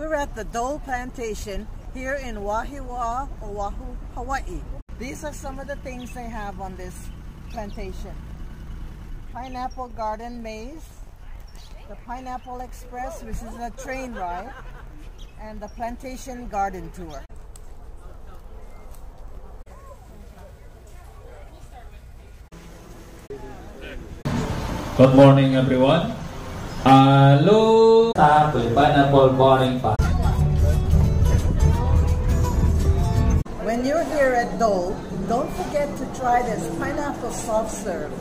We're at the Dole Plantation here in Wahiawa, Oahu, Hawaii. These are some of the things they have on this plantation. Pineapple Garden Maze, the Pineapple Express, which is a train ride, and the Plantation Garden Tour. Good morning everyone. Hello pineapple boring. When you're here at Dole, don't forget to try this pineapple soft serve.